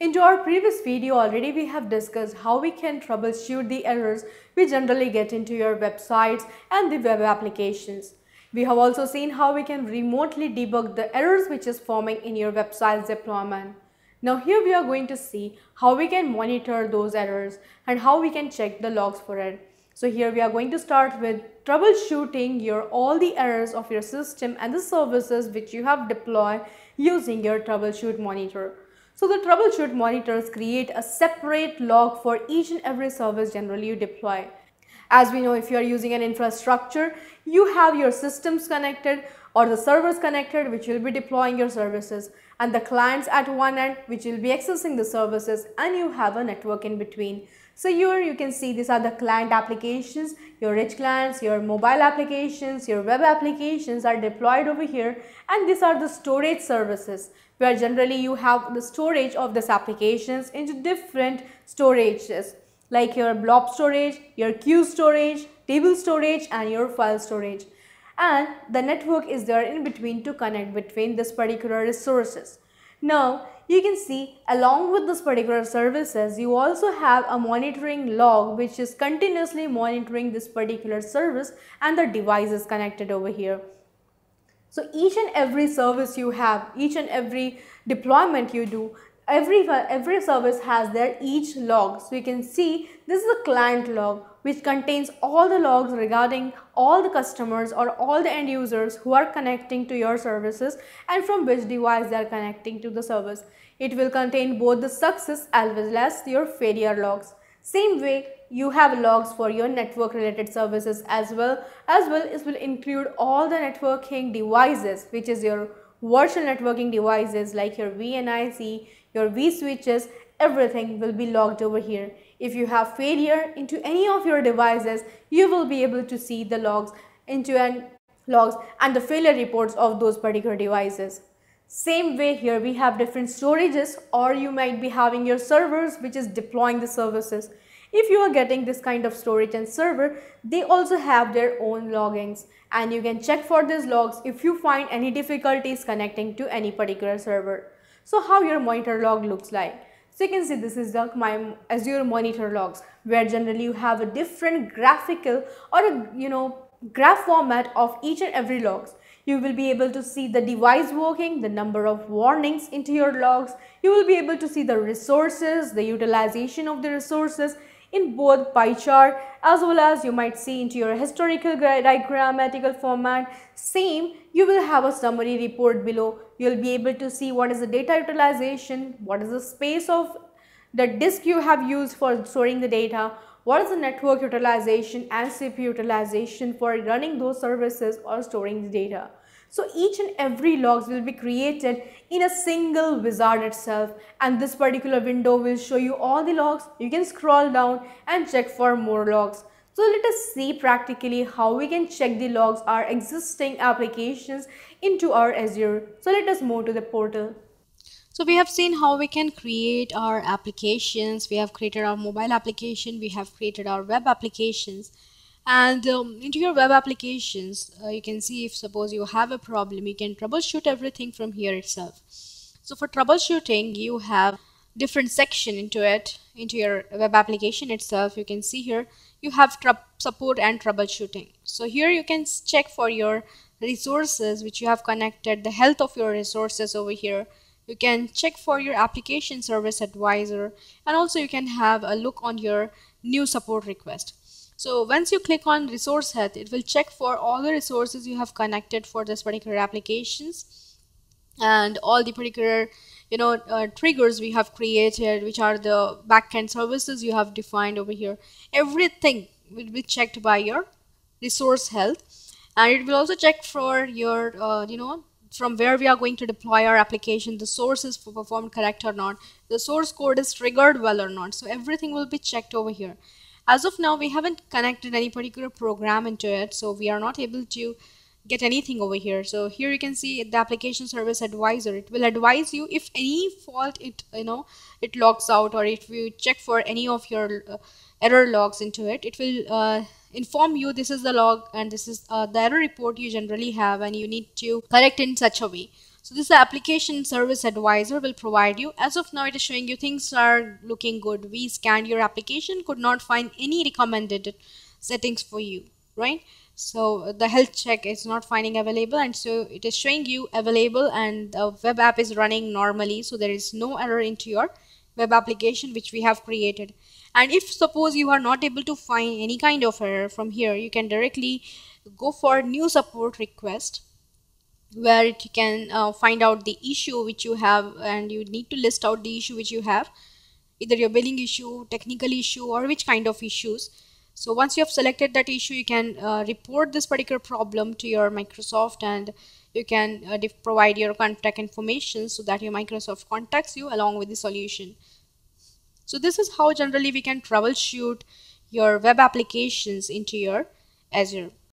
In our previous video already we have discussed how we can troubleshoot the errors we generally get into your websites and the web applications. We have also seen how we can remotely debug the errors which is forming in your website's deployment. Now here we are going to see how we can monitor those errors and how we can check the logs for it. So here we are going to start with troubleshooting your all the errors of your system and the services which you have deployed using your troubleshoot monitor. So the troubleshoot monitors create a separate log for each and every service generally you deploy. As we know, if you are using an infrastructure, you have your systems connected or the servers connected which will be deploying your services and the clients at one end which will be accessing the services and you have a network in between. So here you can see these are the client applications, your rich clients, your mobile applications, your web applications are deployed over here. And these are the storage services where generally you have the storage of these applications into different storages like your blob storage, your queue storage, table storage and your file storage. And the network is there in between to connect between this particular resources. Now you can see along with this particular services you also have a monitoring log which is continuously monitoring this particular service and the devices connected over here. So each and every service you have, each and every deployment you do, every, every service has their each log. So you can see this is a client log which contains all the logs regarding all the customers or all the end users who are connecting to your services and from which device they are connecting to the service. It will contain both the success as well as your failure logs. Same way, you have logs for your network related services as well. As well, it will include all the networking devices which is your virtual networking devices like your VNIC, your vSwitches, everything will be logged over here. If you have failure into any of your devices, you will be able to see the logs into an logs and the failure reports of those particular devices. Same way here we have different storages or you might be having your servers which is deploying the services. If you are getting this kind of storage and server, they also have their own logins and you can check for these logs if you find any difficulties connecting to any particular server. So how your monitor log looks like. So you can see this is the my Azure monitor logs where generally you have a different graphical or a you know graph format of each and every logs. You will be able to see the device working, the number of warnings into your logs. You will be able to see the resources, the utilization of the resources in both pie chart as well as you might see into your historical diagrammatical format. Same, you will have a summary report below. You'll be able to see what is the data utilization, what is the space of the disk you have used for storing the data, what is the network utilization and CPU utilization for running those services or storing the data. So each and every logs will be created in a single wizard itself and this particular window will show you all the logs. You can scroll down and check for more logs. So let us see practically how we can check the logs our existing applications into our Azure. So let us move to the portal. So we have seen how we can create our applications. We have created our mobile application. We have created our web applications and um, into your web applications uh, you can see if suppose you have a problem you can troubleshoot everything from here itself. So for troubleshooting you have different section into it into your web application itself. You can see here you have support and troubleshooting. So here you can check for your resources which you have connected the health of your resources over here. You can check for your application service advisor and also you can have a look on your new support request so once you click on resource health, it will check for all the resources you have connected for this particular applications and all the particular you know uh, triggers we have created which are the backend services you have defined over here. Everything will be checked by your resource health. And it will also check for your uh, you know from where we are going to deploy our application the source is performed correct or not the source code is triggered well or not. So everything will be checked over here as of now we haven't connected any particular program into it so we are not able to get anything over here. So here you can see the application service advisor. It will advise you if any fault it you know it logs out or if you check for any of your uh, error logs into it it will uh, inform you this is the log and this is uh, the error report you generally have and you need to correct in such a way so this application service advisor will provide you. As of now it is showing you things are looking good. We scanned your application could not find any recommended settings for you right? So uh, the health check is not finding available and so it is showing you available and the web app is running normally so there is no error into your web application which we have created. And if suppose you are not able to find any kind of error from here you can directly go for new support request where you can uh, find out the issue which you have and you need to list out the issue which you have either your billing issue technical issue or which kind of issues. So once you have selected that issue you can uh, report this particular problem to your Microsoft and you can uh, provide your contact information so that your Microsoft contacts you along with the solution. So this is how generally we can troubleshoot your web applications into your Azure